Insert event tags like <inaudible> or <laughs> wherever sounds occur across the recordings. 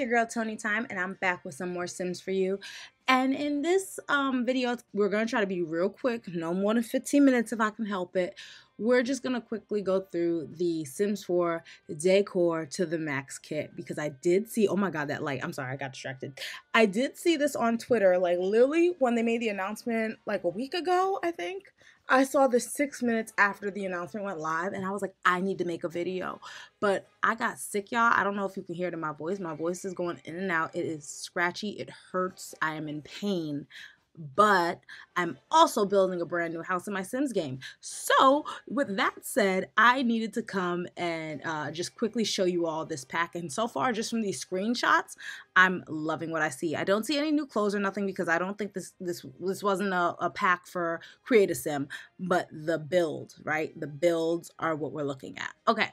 your girl Toni Time and I'm back with some more Sims for you. And in this um, video, we're going to try to be real quick, no more than 15 minutes if I can help it. We're just going to quickly go through the Sims 4 decor to the max kit because I did see, oh my god, that light, I'm sorry, I got distracted. I did see this on Twitter, like literally when they made the announcement like a week ago, I think. I saw this six minutes after the announcement went live, and I was like, I need to make a video. But I got sick, y'all. I don't know if you can hear it in my voice. My voice is going in and out. It is scratchy. It hurts. I am in pain but I'm also building a brand new house in my Sims game. So, with that said, I needed to come and uh, just quickly show you all this pack. And so far, just from these screenshots, I'm loving what I see. I don't see any new clothes or nothing because I don't think this this this wasn't a, a pack for Create a Sim, but the build, right? The builds are what we're looking at. Okay.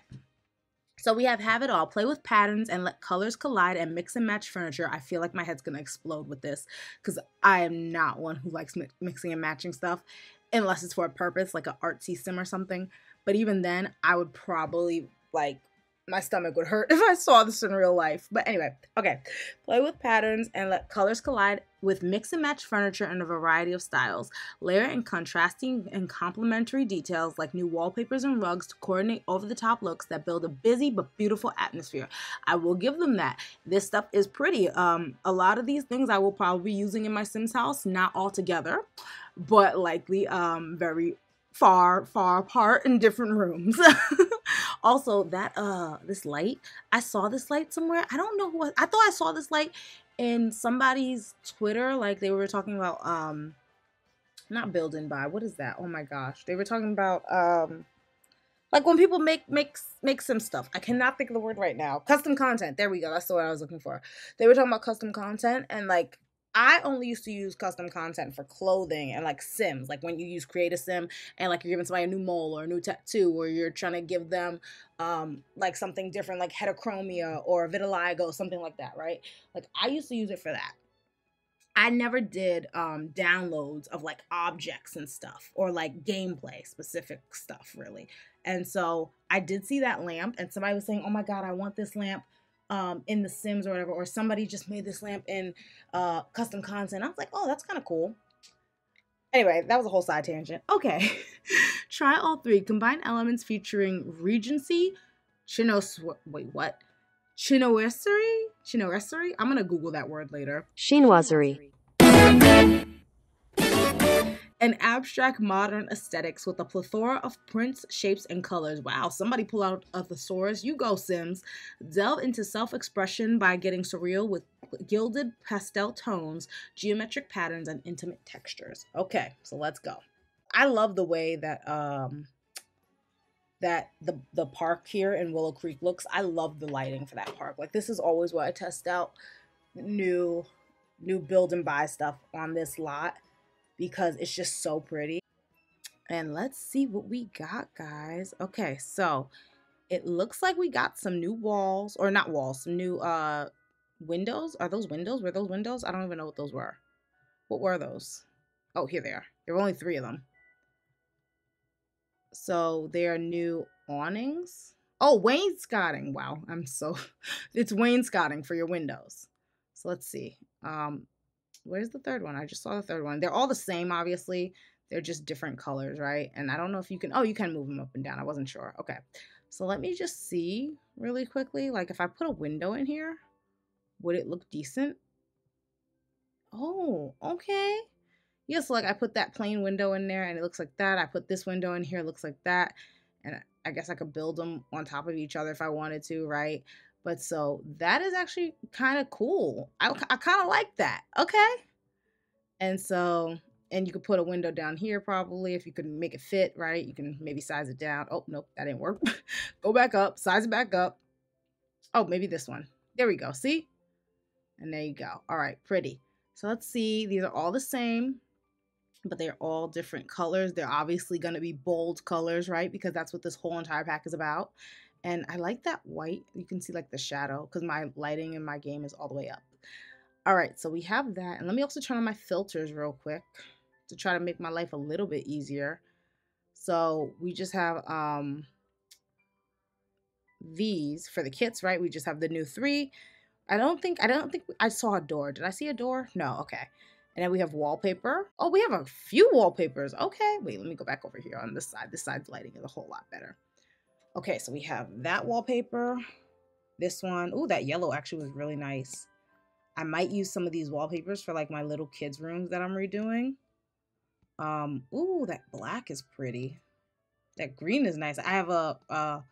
So we have have it all. Play with patterns and let colors collide and mix and match furniture. I feel like my head's gonna explode with this because I am not one who likes mi mixing and matching stuff unless it's for a purpose, like an artsy sim or something. But even then, I would probably like my stomach would hurt <laughs> if I saw this in real life. But anyway, okay. Play with patterns and let colors collide with mix and match furniture in a variety of styles. Layer in contrasting and complementary details like new wallpapers and rugs to coordinate over the top looks that build a busy but beautiful atmosphere. I will give them that. This stuff is pretty. Um, a lot of these things I will probably be using in my Sims house, not all together, but likely um, very far, far apart in different rooms. <laughs> also, that uh this light, I saw this light somewhere. I don't know what I thought I saw this light in somebody's Twitter, like they were talking about um not building by, what is that? Oh my gosh. They were talking about um like when people make make make some stuff. I cannot think of the word right now. Custom content. There we go. That's the word I was looking for. They were talking about custom content and like I only used to use custom content for clothing and like Sims, like when you use Create a Sim and like you're giving somebody a new mole or a new tattoo, or you're trying to give them um like something different, like heterochromia or vitiligo, something like that, right? Like I used to use it for that. I never did um, downloads of like objects and stuff or like gameplay specific stuff, really. And so I did see that lamp, and somebody was saying, Oh my God, I want this lamp um, in The Sims or whatever, or somebody just made this lamp in uh, custom content. I was like, oh, that's kind of cool. Anyway, that was a whole side tangent. Okay. <laughs> Try all three. Combine elements featuring Regency, Chinos. Wait, what? Chinoiserie? Chinoiserie? I'm to Google that word later. Chinoiserie and abstract modern aesthetics with a plethora of prints, shapes, and colors. Wow, somebody pull out a thesaurus. You go, Sims. Delve into self expression by getting surreal with gilded pastel tones, geometric patterns, and intimate textures. Okay, so let's go. I love the way that um that the the park here in Willow Creek looks. I love the lighting for that park. Like this is always what I test out new new build and buy stuff on this lot because it's just so pretty. And let's see what we got, guys. Okay, so it looks like we got some new walls, or not walls, some new uh windows. Are those windows? Were those windows? I don't even know what those were. What were those? Oh, here they are. There were only three of them. So they are new awnings. Oh, wainscoting. Wow, I'm so <laughs> it's wainscoting for your windows. So let's see. Um, where's the third one? I just saw the third one. They're all the same, obviously. They're just different colors, right? And I don't know if you can, oh, you can move them up and down. I wasn't sure. Okay. So let me just see really quickly. Like if I put a window in here, would it look decent? Oh, okay. Yes, yeah, so like I put that plain window in there and it looks like that. I put this window in here, looks like that. And I guess I could build them on top of each other if I wanted to, right? But so that is actually kind of cool. I, I kind of like that. Okay. And so, and you could put a window down here probably if you could make it fit, right? You can maybe size it down. Oh, nope, that didn't work. <laughs> go back up, size it back up. Oh, maybe this one. There we go. See? And there you go. All right, pretty. So let's see. These are all the same, but they're all different colors. They're obviously going to be bold colors, right? Because that's what this whole entire pack is about. And I like that white. You can see like the shadow because my lighting in my game is all the way up. All right, so we have that. And let me also turn on my filters real quick to try to make my life a little bit easier. So we just have um, these for the kits, right? We just have the new three. I don't think I don't think I saw a door. Did I see a door? No. Okay. And then we have wallpaper. Oh, we have a few wallpapers. Okay. Wait, let me go back over here on this side. This side's lighting is a whole lot better. Okay, so we have that wallpaper. This one. Oh, that yellow actually was really nice. I might use some of these wallpapers for like my little kids' rooms that I'm redoing. Um, ooh, that black is pretty. That green is nice. I have a, a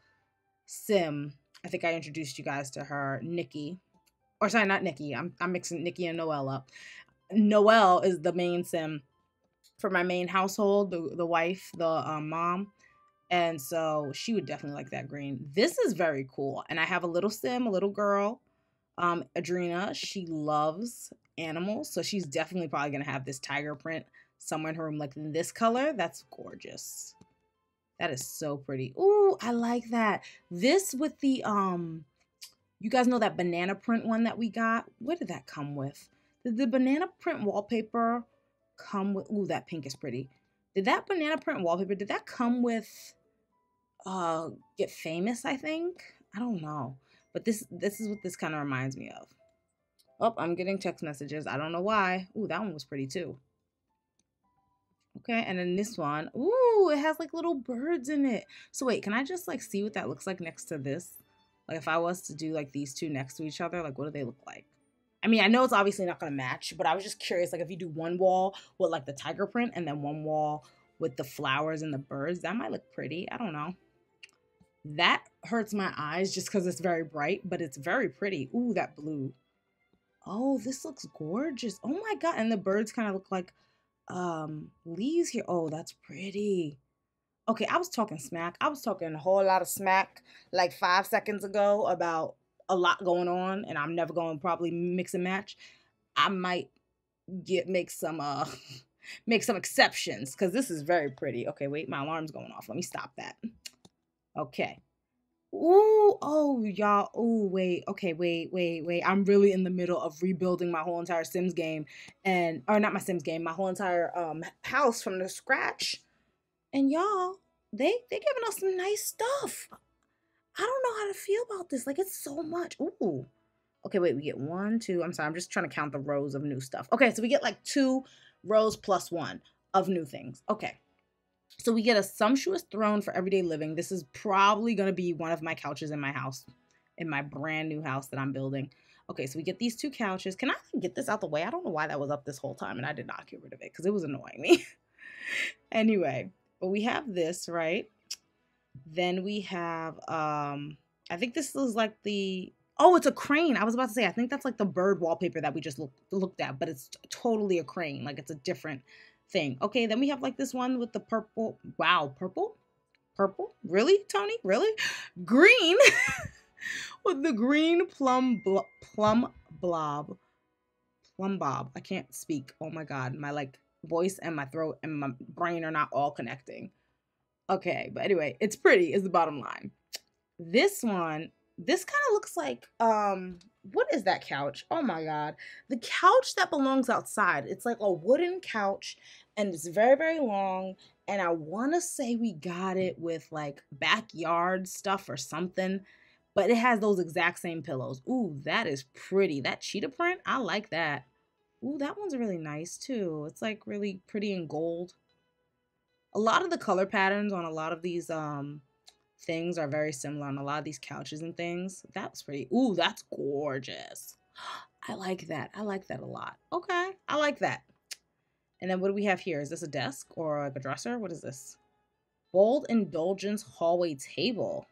sim. I think I introduced you guys to her, Nikki. Or sorry, not Nikki. I'm, I'm mixing Nikki and Noelle up. Noelle is the main sim for my main household, the, the wife, the um, mom. And so she would definitely like that green. This is very cool. And I have a little sim, a little girl, um, Adrena. She loves animals. So she's definitely probably going to have this tiger print somewhere in her room, like in this color. That's gorgeous. That is so pretty. Ooh, I like that. This with the, um, you guys know that banana print one that we got? What did that come with? Did the banana print wallpaper come with, ooh, that pink is pretty. Did that banana print wallpaper, did that come with uh Get Famous, I think? I don't know. But this this is what this kind of reminds me of. Oh, I'm getting text messages. I don't know why. Ooh, that one was pretty too. Okay, and then this one. Ooh, it has like little birds in it. So wait, can I just like see what that looks like next to this? Like if I was to do like these two next to each other, like what do they look like? I mean, I know it's obviously not going to match, but I was just curious, like if you do one wall with like the tiger print and then one wall with the flowers and the birds, that might look pretty. I don't know. That hurts my eyes just because it's very bright, but it's very pretty. Ooh, that blue. Oh, this looks gorgeous. Oh my God. And the birds kind of look like um leaves here. Oh, that's pretty. Okay, I was talking smack. I was talking a whole lot of smack like five seconds ago about a lot going on and I'm never going to probably mix and match, I might get make some uh <laughs> make some exceptions because this is very pretty. Okay, wait, my alarm's going off. Let me stop that. Okay. Ooh, oh, y'all. Oh, wait. Okay, wait, wait, wait. I'm really in the middle of rebuilding my whole entire Sims game and or not my Sims game, my whole entire um house from the scratch. And y'all, they they giving us some nice stuff. I don't know how to feel about this. Like it's so much. Ooh. Okay, wait, we get one, two. I'm sorry, I'm just trying to count the rows of new stuff. Okay, so we get like two rows plus one of new things. Okay. So we get a sumptuous throne for everyday living. This is probably going to be one of my couches in my house, in my brand new house that I'm building. Okay, so we get these two couches. Can I get this out the way? I don't know why that was up this whole time and I did not get rid of it because it was annoying me. <laughs> anyway, but we have this, right? Then we have, um, I think this is like the, oh, it's a crane. I was about to say, I think that's like the bird wallpaper that we just look, looked at, but it's totally a crane. Like it's a different thing. Okay, then we have like this one with the purple. Wow, purple? Purple? Really, Toni? Really? <gasps> Green <laughs> with the green plum plum blob. Plum bob. I can't speak. Oh my god, my like voice and my throat and my brain are not all connecting. Okay, but anyway, it's pretty is the bottom line. This one, this kind of looks like um what is that couch? Oh my god. The couch that belongs outside. It's like a wooden couch and it's very very long and I want to say we got it with like backyard stuff or something, but it has those exact same pillows. Ooh, that is pretty. That cheetah print, I like that. Ooh, that one's really nice too. It's like really pretty in gold a lot of the color patterns on a lot of these um things are very similar on a lot of these couches and things. That was pretty. Ooh, that's gorgeous. <gasps> I like that. I like that a lot. Okay, I like that. And then what do we have here? Is this a desk or like a dresser? What is this? Bold Indulgence Hallway Table.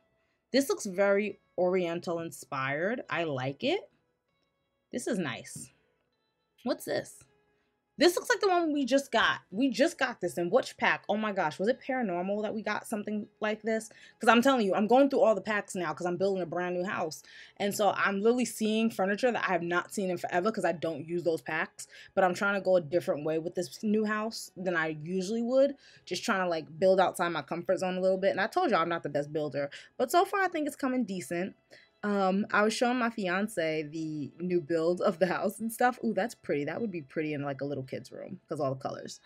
This looks very Oriental inspired. I like it. This is nice. What's this? This looks like the one we just got. We just got this in which pack? Oh my gosh, was it paranormal that we got something like this? Because I'm telling you, I'm going through all the packs now because I'm building a brand new house. And so I'm literally seeing furniture that I have not seen in forever because I don't use those packs. But I'm trying to go a different way with this new house than I usually would. Just trying to like build outside my comfort zone a little bit. And I told you I'm not the best builder. But so far I think it's coming decent. Um, I was showing my fiance the new build of the house and stuff. Ooh, that's pretty. That would be pretty in like a little kid's room because all the colors.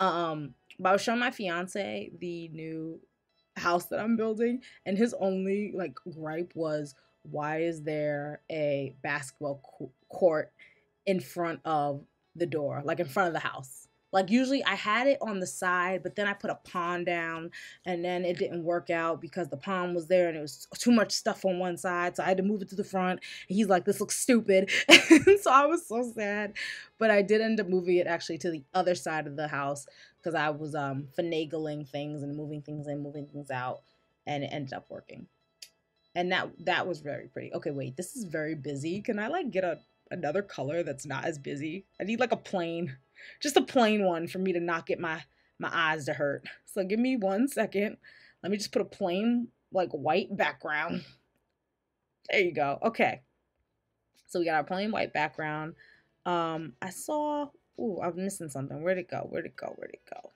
Um, but I was showing my fiance the new house that I'm building, and his only like gripe was, why is there a basketball court in front of the door, like in front of the house? Like usually I had it on the side, but then I put a pond down and then it didn't work out because the pond was there and it was too much stuff on one side. So I had to move it to the front. And he's like, this looks stupid. <laughs> so I was so sad. But I did end up moving it actually to the other side of the house because I was um finagling things and moving things in, moving things out, and it ended up working. And that that was very pretty. Okay, wait, this is very busy. Can I like get a another color that's not as busy? I need like a plain just a plain one for me to not get my my eyes to hurt. So give me one second. Let me just put a plain like white background. There you go. Okay. So we got our plain white background. Um, I saw. Ooh, I'm missing something. Where'd it go? Where'd it go? Where'd it go?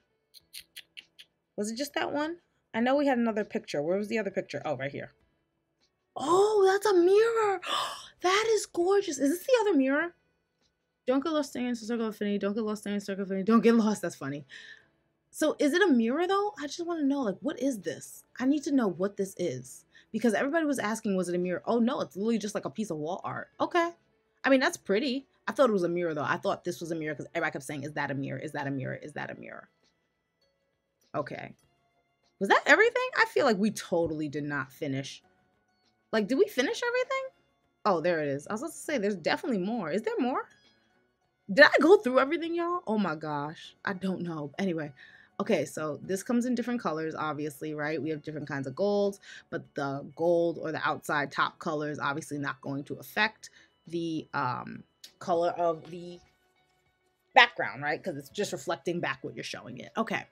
Was it just that one? I know we had another picture. Where was the other picture? Oh, right here. Oh, that's a mirror. That is gorgeous. Is this the other mirror? Don't get lost in the Circle of Infinity. Don't get lost in Circle of Infinity. Don't get lost. That's funny. So is it a mirror though? I just want to know, like, what is this? I need to know what this is. Because everybody was asking, was it a mirror? Oh no, it's literally just like a piece of wall art. Okay. I mean, that's pretty. I thought it was a mirror though. I thought this was a mirror because everybody kept saying, is that a mirror? Is that a mirror? Is that a mirror? Okay. Was that everything? I feel like we totally did not finish. Like, did we finish everything? Oh, there it is. I was about to say, there's definitely more. Is there more? Did I go through everything, y'all? Oh my gosh. I don't know. Anyway, okay, so this comes in different colors, obviously, right? We have different kinds of golds, but the gold or the outside top color is obviously not going to affect the um, color of the background, right? Because it's just reflecting back what you're showing it. Okay,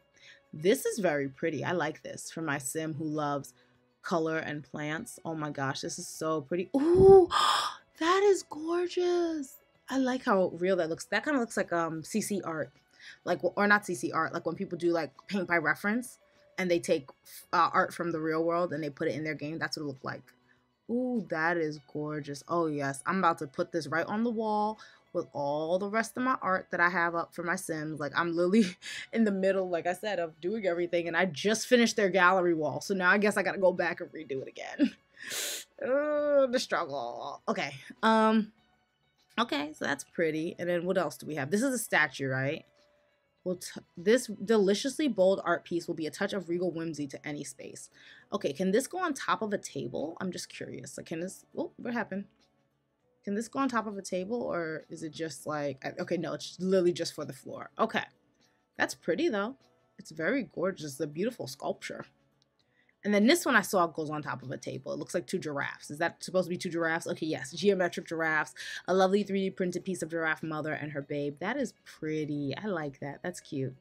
this is very pretty. I like this for my sim who loves color and plants. Oh my gosh, this is so pretty. Ooh, <gasps> that is gorgeous. I like how real that looks. That kind of looks like um CC art, like or not CC art, like when people do like paint by reference and they take uh, art from the real world and they put it in their game. That's what it looked like. Ooh, that is gorgeous. Oh yes, I'm about to put this right on the wall with all the rest of my art that I have up for my Sims. Like I'm literally <laughs> in the middle, like I said, of doing everything, and I just finished their gallery wall. So now I guess I gotta go back and redo it again. <laughs> the struggle. Okay. Um. Okay, so that's pretty. And then what else do we have? This is a statue, right? Well, this deliciously bold art piece will be a touch of regal whimsy to any space. Okay, can this go on top of a table? I'm just curious. Like, can this... Oh, what happened? Can this go on top of a table or is it just like... Okay, no, it's literally just for the floor. Okay. That's pretty, though. It's very gorgeous. It's a beautiful sculpture. And then this one I saw goes on top of a table. It looks like two giraffes. Is that supposed to be two giraffes? Okay, yes. Geometric giraffes. A lovely 3D printed piece of giraffe mother and her babe. That is pretty. I like that. That's cute.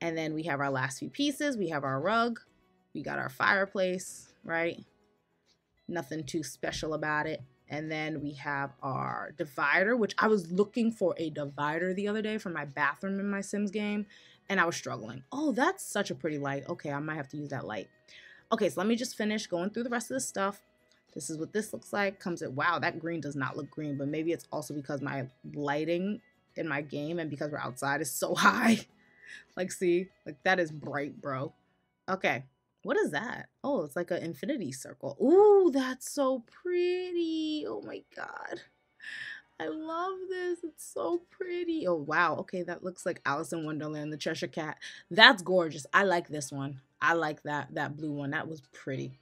And then we have our last few pieces. We have our rug. We got our fireplace, right? Nothing too special about it. And then we have our divider, which I was looking for a divider the other day for my bathroom in my Sims game, and I was struggling. Oh, that's such a pretty light. Okay, I might have to use that light. Okay, so let me just finish going through the rest of the stuff. This is what this looks like. Comes at, wow, that green does not look green, but maybe it's also because my lighting in my game and because we're outside is so <laughs> high. like, see, like that is bright, bro. Okay, what is that? Oh, it's like an infinity circle. Ooh, that's so pretty. Oh my God. I love this. It's so pretty. Oh, wow. Okay, that looks like Alice in Wonderland, the Cheshire Cat. That's gorgeous. I like this one. I like that that blue one. That was pretty.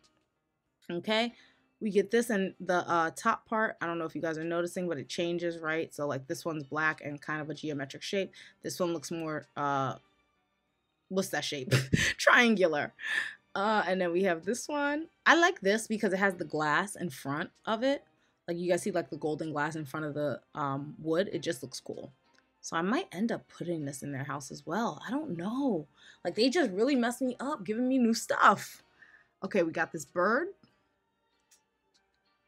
Okay, we get this in the uh, top part. I don't know if you guys are noticing, but it changes, right? So like this one's black and kind of a geometric shape. This one looks more, uh, what's that shape? <laughs> Triangular. Uh, and then we have this one. I like this because it has the glass in front of it. Like you guys see like the golden glass in front of the um, wood. It just looks cool. So I might end up putting this in their house as well. I don't know. Like they just really messed me up, giving me new stuff. Okay, we got this bird.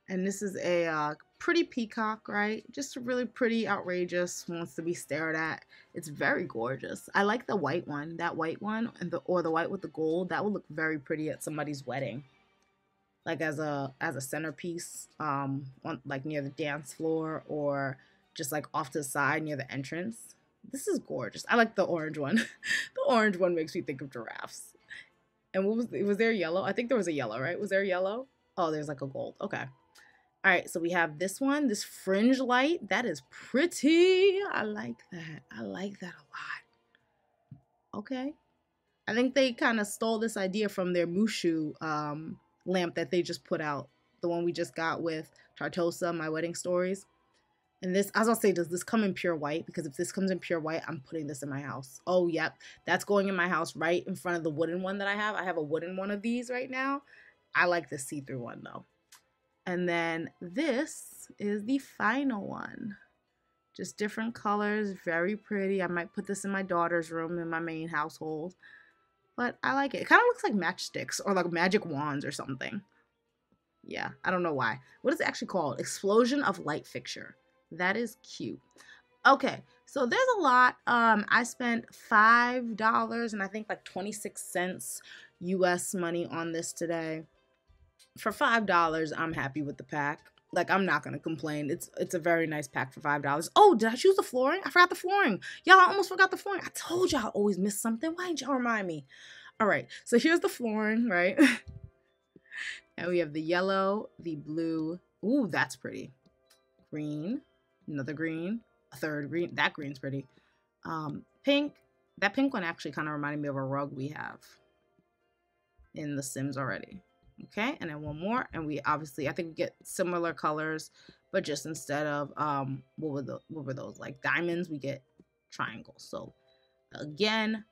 And this is a uh, pretty peacock, right? Just really pretty, outrageous, wants to be stared at. It's very gorgeous. I like the white one, that white one, and the or the white with the gold. That would look very pretty at somebody's wedding, like as a as a centerpiece, um, on, like near the dance floor or just like off to the side near the entrance. This is gorgeous. I like the orange one. <laughs> the orange one makes me think of giraffes. And what was was there yellow? I think there was a yellow, right? Was there yellow? Oh, there's like a gold. Okay. All right, so we have this one, this fringe light. That is pretty. I like that. I like that a lot. Okay. I think they kind of stole this idea from their Mushu um, lamp that they just put out. The one we just got with Tartosa, My Wedding Stories. And this, as I'll say, does this come in pure white? Because if this comes in pure white, I'm putting this in my house. Oh, yep. That's going in my house right in front of the wooden one that I have. I have a wooden one of these right now. I like the see-through one, though. And then this is the final one. Just different colors, very pretty. I might put this in my daughter's room in my main household. But I like it. It kind of looks like matchsticks or like magic wands or something. Yeah, I don't know why. What is it actually called? Explosion of light fixture. That is cute. Okay, so there's a lot. Um, I spent $5 and I think like 26 cents US money on this today for five dollars, I'm happy with the pack. Like I'm not gonna complain. It's it's a very nice pack for five dollars. Oh, did I choose the flooring? I forgot the flooring. Y'all I almost forgot the flooring. I told y'all I always miss something. Why didn't y'all remind me? All right, so here's the flooring, right? <laughs> and we have the yellow, the blue. Ooh, that's pretty. Green, another green, a third green. That green's pretty. Um, pink. That pink one actually kind of reminded me of a rug we have in The Sims already. Okay, and then one more, and we obviously I think we get similar colors, but just instead of um what were the what were those like diamonds, we get triangles. So again,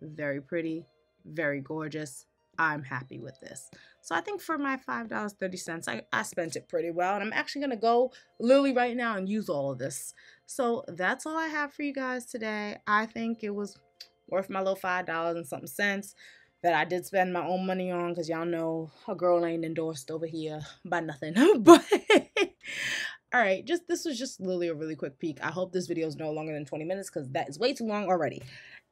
very pretty, very gorgeous. I'm happy with this. So I think for my $5.30, I, I spent it pretty well. And I'm actually to go literally right now and use all of this. So that's all I have for you guys today. I think it was worth my little $5 and something cents that I did spend my own money on because y'all know a girl ain't endorsed over here by nothing. <laughs> but all right, just this was just literally a really quick peek. I hope this video is no longer than 20 minutes because that is way too long already.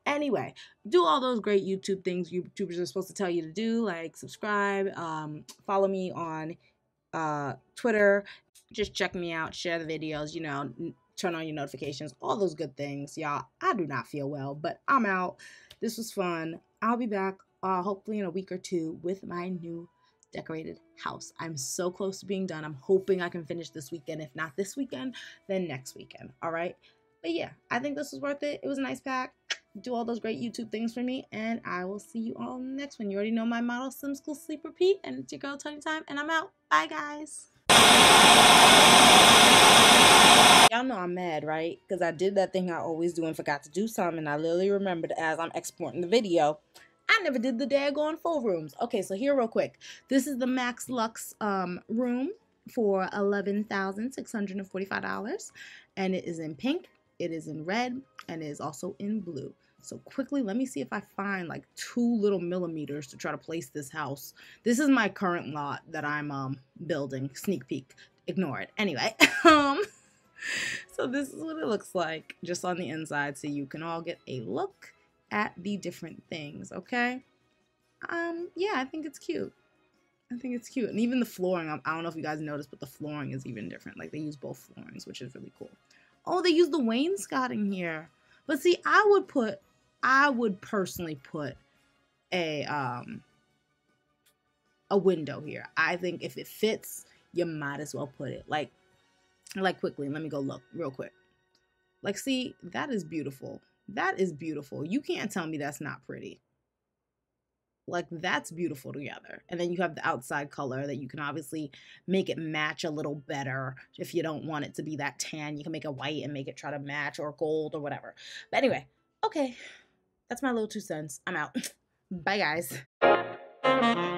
Anyway, do all those great YouTube things YouTubers are supposed to tell you to do, like subscribe, um, follow me on uh, Twitter, just check me out, share the videos, you know, turn on your notifications, all those good things. Y'all, I do not feel well, but I'm out. This was fun. I'll be back uh, hopefully in a week or two with my new decorated house. I'm so close to being done. I'm hoping I can finish this weekend. If not this weekend, then next weekend. All right. But yeah, I think this was worth it. It was a nice pack. Do all those great YouTube things for me. And I will see you all next one. You already know my model Sim School Sleep Repeat. And it's your girl Toni Time. And I'm out. Bye guys. Y'all know I'm mad, right? Because I did that thing I always do and forgot to do something. And I literally remembered as I'm exporting the video. I never did the daggone full rooms. Okay, so here real quick. This is the Max Lux um, room for $11,645. And it is in pink, it is in red, and it is also in blue. So quickly, let me see if I find like two little millimeters to try to place this house. This is my current lot that I'm um, building. Sneak peek. Ignore it. Anyway, <laughs> um, <laughs> so this is what it looks like just on the inside so you can all get a look at the different things, okay? Um, yeah, I think it's cute. I think it's cute. And even the flooring, I don't know if you guys noticed, but the flooring is even different. Like they use both floorings, which is really cool. Oh, they use the wainscoting here. But see, I would put, I would personally put a, um, a window here. I think if it fits, you might as well put it. Like, like quickly, let me go look real quick. Like, see, that is beautiful. That is beautiful. You can't tell me that's not pretty. Like that's beautiful together. And then you have the outside color that you can obviously make it match a little better. If you don't want it to be that tan, you can make it white and make it try to match or gold or whatever. But anyway, okay. That's my little two cents. I'm out. <laughs> Bye guys.